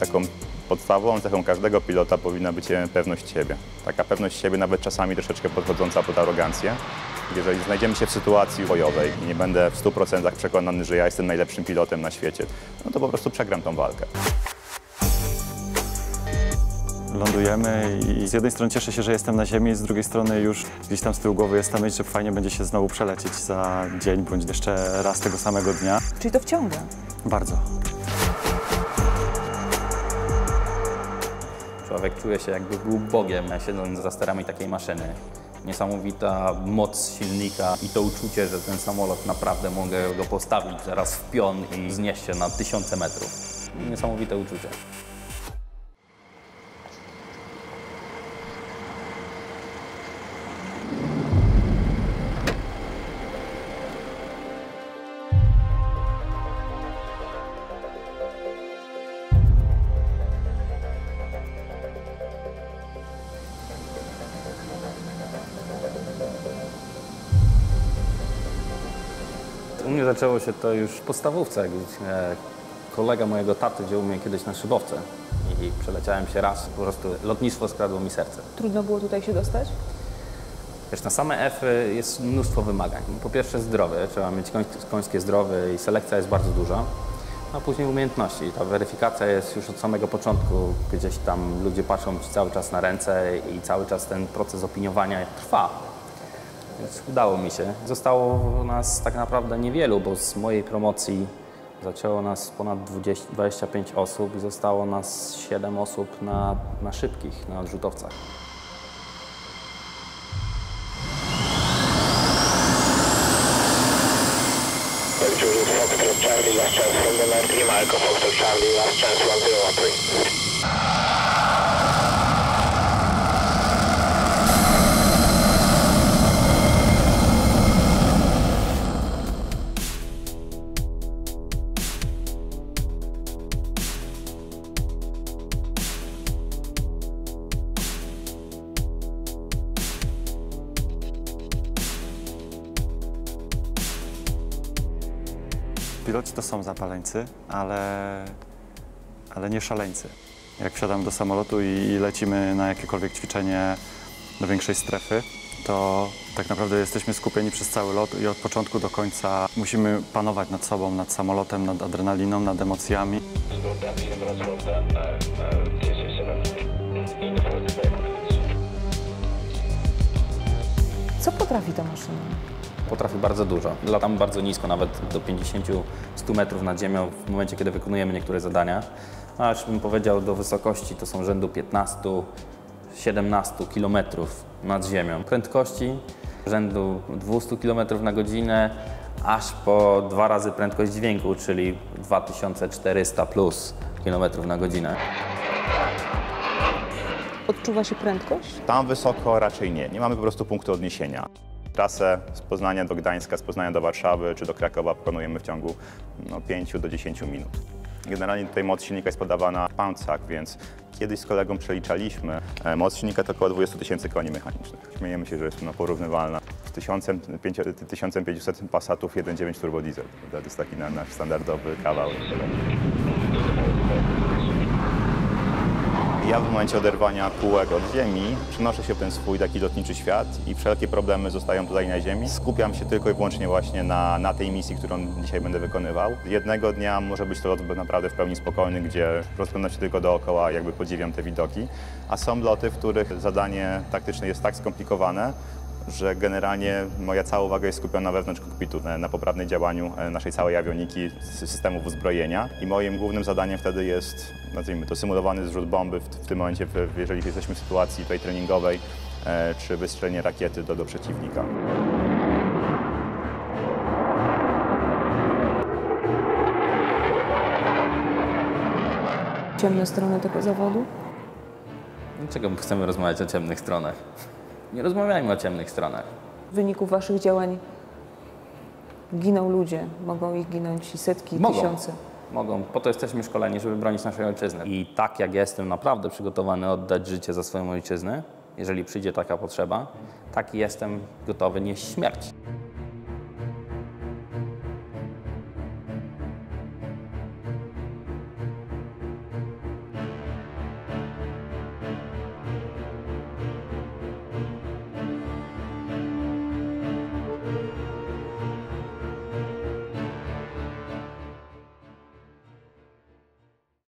taką podstawową cechą każdego pilota powinna być e, pewność siebie. Taka pewność siebie nawet czasami troszeczkę podchodząca pod arogancję. Jeżeli znajdziemy się w sytuacji bojowej i nie będę w 100% przekonany, że ja jestem najlepszym pilotem na świecie, no to po prostu przegram tą walkę. Lądujemy i z jednej strony cieszę się, że jestem na ziemi, z drugiej strony już gdzieś tam z tyłu głowy jest ta myśl, że fajnie będzie się znowu przelecieć za dzień bądź jeszcze raz tego samego dnia. Czyli to wciąga. Bardzo. Człowiek czuje się jakby był Bogiem, siedząc za sterami takiej maszyny. Niesamowita moc silnika i to uczucie, że ten samolot naprawdę mogę go postawić zaraz w pion i znieść się na tysiące metrów. Niesamowite uczucie. U mnie zaczęło się to już w podstawówce, gdzie e, kolega mojego taty wziął mnie kiedyś na szybowce i przeleciałem się raz, po prostu lotnictwo skradło mi serce. Trudno było tutaj się dostać? Wiesz, na same F jest mnóstwo wymagań. Po pierwsze zdrowie, trzeba mieć koń, końskie zdrowie i selekcja jest bardzo duża. A później umiejętności. Ta weryfikacja jest już od samego początku. Gdzieś tam ludzie patrzą ci cały czas na ręce i cały czas ten proces opiniowania trwa. Więc udało mi się. Zostało nas tak naprawdę niewielu, bo z mojej promocji zaczęło nas ponad 20, 25 osób i zostało nas 7 osób na, na szybkich, na odrzutowcach. Charlie, last chance from the 93 Marco Foxtrot Charlie, last chance 103. Piloci to są zapaleńcy, ale, ale nie szaleńcy. Jak wsiadamy do samolotu i, i lecimy na jakiekolwiek ćwiczenie do większej strefy, to tak naprawdę jesteśmy skupieni przez cały lot i od początku do końca musimy panować nad sobą, nad samolotem, nad adrenaliną, nad emocjami. Co potrafi ta maszyna? Potrafi bardzo dużo. Latam bardzo nisko, nawet do 50-100 metrów nad ziemią w momencie, kiedy wykonujemy niektóre zadania. A już bym powiedział do wysokości to są rzędu 15-17 kilometrów nad ziemią. Prędkości rzędu 200 km na godzinę, aż po dwa razy prędkość dźwięku, czyli 2400 plus kilometrów na godzinę. Odczuwa się prędkość? Tam wysoko raczej nie. Nie mamy po prostu punktu odniesienia. Trasę z Poznania do Gdańska, z Poznania do Warszawy czy do Krakowa pokonujemy w ciągu no, 5 do 10 minut. Generalnie tutaj moc silnika jest podawana w pancach, więc kiedyś z kolegą przeliczaliśmy. e, Moc silnika to około 20 tysięcy koni mechanicznych. Śmiejemy się, że jest no, porównywalna z 1500 1500 Passatów 1.9 turbo diesel. To jest taki na- nasz standardowy kawał. Ja w momencie oderwania kółek od ziemi przenoszę się w ten swój taki lotniczy świat i wszelkie problemy zostają tutaj na ziemi. Skupiam się tylko i wyłącznie właśnie na, na tej misji, którą dzisiaj będę wykonywał. Jednego dnia może być to lot naprawdę w pełni spokojny, gdzie rozglądam się tylko dookoła, jakby podziwiam te widoki. A są loty, w których zadanie taktyczne jest tak skomplikowane, że generalnie moja cała uwaga jest skupiona wewnątrz kokpitu, na, na poprawnym działaniu e, naszej całej awioniki, systemów uzbrojenia. I moim głównym zadaniem wtedy jest, nazwijmy to, symulowany zrzut bomby w, w tym momencie, w, jeżeli jesteśmy w sytuacji tutaj treningowej, e, czy wystrzelenie rakiety do, do przeciwnika. Ciemne strony tego zawodu? Dlaczego chcemy rozmawiać o ciemnych stronach? Nie rozmawiajmy o ciemnych stronach. W wyniku waszych działań giną ludzie. Mogą ich ginąć setki, Mogą. tysiące. Mogą. Po to jesteśmy szkoleni, żeby bronić naszej ojczyzny. I tak jak jestem naprawdę przygotowany oddać życie za swoją ojczyznę, jeżeli przyjdzie taka potrzeba, tak jestem gotowy nieść śmierć.